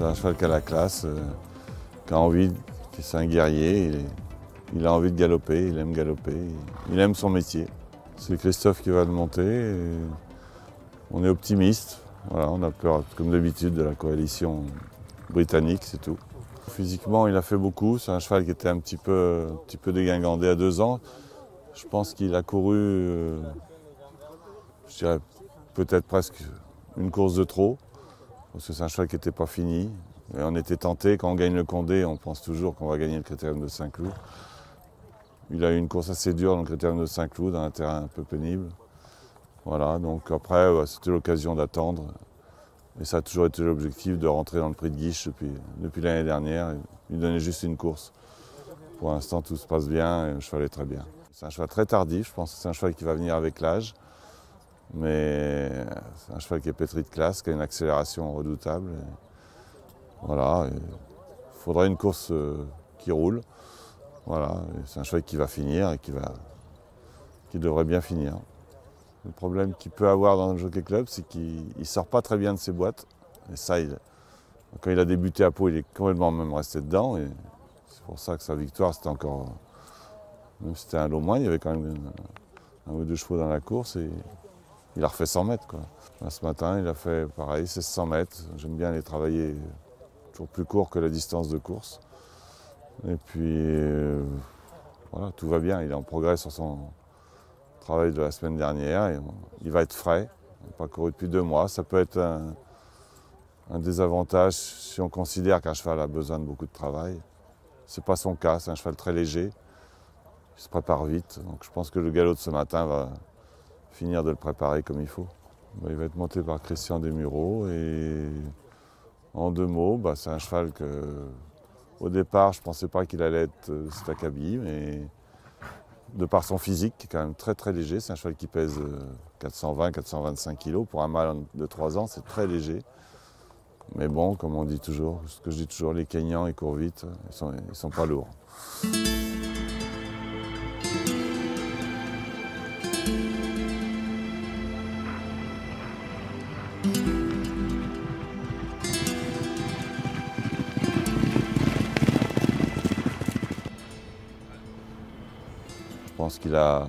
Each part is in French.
C'est un cheval qui a la classe, euh, qui a envie, c'est un guerrier, il, a envie de galoper, il aime galoper, il aime son métier. C'est Christophe qui va le monter. on est optimiste. On a peur, comme d'habitude, de la coalition britannique, c'est tout. Physiquement, il a fait beaucoup. C'est un cheval qui était un petit peu, un dégingandé à deux ans. Je pense qu'il a couru, euh, je dirais, peut-être presque une course de trop. Parce que c'est un cheval qui n'était pas fini. On était tenté, quand on gagne le Condé, on pense toujours qu'on va gagner le critérium de Saint-Cloud. Il a eu une course assez dure dans le critérium de Saint-Cloud, dans un terrain un peu pénible. Voilà, donc après, c'était l'occasion d'attendre. Et ça a toujours été l'objectif de rentrer dans le prix de Guiche depuis, l'année dernière. lui donner juste une course. Pour l'instant, tout se passe bien et le cheval est très bien. C'est un cheval très tardif, je pense que c'est un cheval qui va venir avec l'âge. Mais c'est un cheval qui est pétri de classe, qui a une accélération redoutable. voilà, il faudrait une course euh, qui roule. Voilà, c'est un cheval qui va finir et qui, va, qui devrait bien finir. Le problème qu'il peut avoir dans le Jockey Club, c'est qu'il ne sort pas très bien de ses boîtes. Et ça, quand il a débuté à Pau, il est complètement même resté dedans. C'est pour ça que sa victoire, c'était encore. Même si c'était un lot moins, il y avait quand même un, ou deux chevaux dans la course il a refait 100 mètres. Quoi. Ce matin, il a fait pareil, c'est 100 mètres. J'aime bien les travailler toujours plus court que la distance de course. Et puis, euh, voilà, tout va bien. Il est en progrès sur son travail de la semaine dernière. Il va être frais. Il n'a pas couru depuis deux mois. Ça peut être un, un désavantage si on considère qu'un cheval a besoin de beaucoup de travail. Ce n'est pas son cas. C'est un cheval très léger. Il se prépare vite. Donc je pense que le galop de ce matin va finir de le préparer comme il faut. Il va être monté par Christian Desmureaux. Et en deux mots, bah, c'est un cheval que au départ, je ne pensais pas qu'il allait être euh, cet acabit, mais de par son physique, qui est quand même très très léger, c'est un cheval qui pèse 420-425 kg. Pour un mâle de 3 ans, c'est très léger. Mais bon, comme on dit toujours, ce que je dis toujours, les Kenyans, ils courent vite, ils sont, ils sont pas lourds. Pense qu'il a,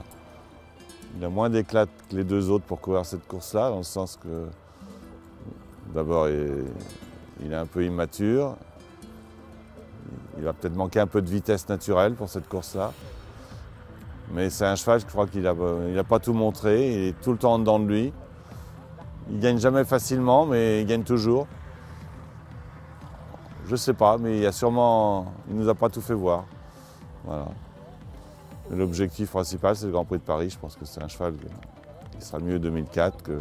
moins d'éclat que les deux autres pour courir cette course-là, dans le sens que d'abord il, est un peu immature. Il va peut-être manquer un peu de vitesse naturelle pour cette course-là. Mais c'est un cheval, je crois qu'il n'a a pas tout montré, il est tout le temps en dedans de lui. Il gagne jamais facilement, mais il gagne toujours. Je sais pas, mais il a sûrement. Il nous a pas tout fait voir. Voilà. L'objectif principal, c'est le Grand Prix de Paris. Je pense que c'est un cheval qui sera mieux 2004 que